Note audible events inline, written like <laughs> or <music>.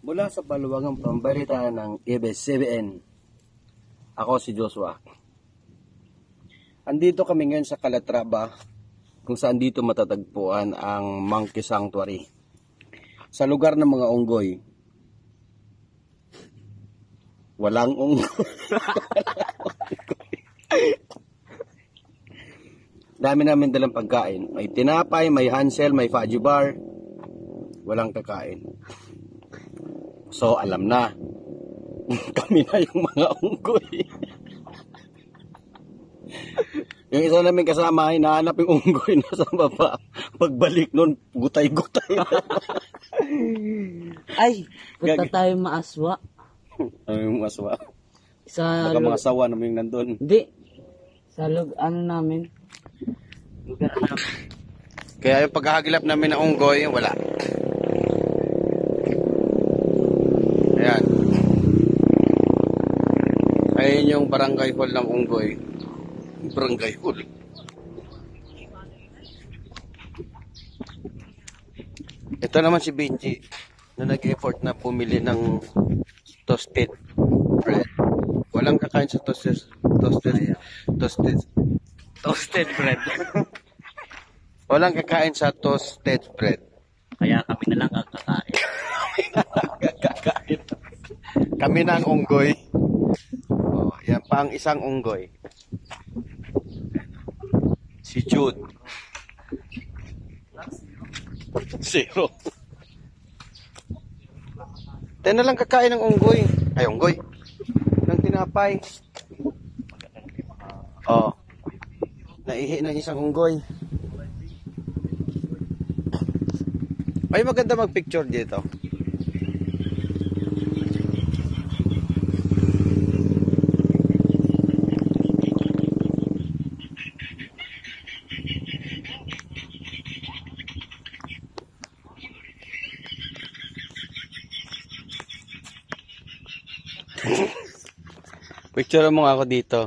Mula sa paluwagang pambalitaan ng ABS-CBN, ako si Joshua. Andito kami ngayon sa Calatrava, kung saan dito matatagpuan ang Monkey Sanctuary. Sa lugar ng mga unggoy, walang unggoy. <laughs> Dami namin dalang pagkain. May tinapay, may hansel, may fudge bar. Walang kakain. So, alam na. <laughs> Kami na yung mga unggoy. <laughs> yung isa namin kasama, hinahanap yung unggoy na sa baba. Pagbalik nun, gutay-gutay. Ay, punta Gag- tayo maaswa. ano yung aswa? Sa Baka mga sawa naman yung nandun. Hindi. Sa lug, ano namin. Lugar namin. Kaya yung paghahagilap namin ng unggoy, wala. Ayan. Ayun yung barangay hall ng unggoy. Barangay hall. Ito naman si Benji na nag-effort na pumili ng toasted bread. Walang kakain sa toasted toasted toasted Toasted bread. <laughs> Walang kakain sa toasted bread. Kaya kami na lang ang. Kakain. Kami na unggoy. Oh, yan pa ang isang unggoy. Si Jude. Zero. Tayo na lang kakain ng unggoy. Ay, unggoy. Ng tinapay. Oh. Naihi ng isang unggoy. Ay, maganda mag-picture dito. Picture mo nga ako dito.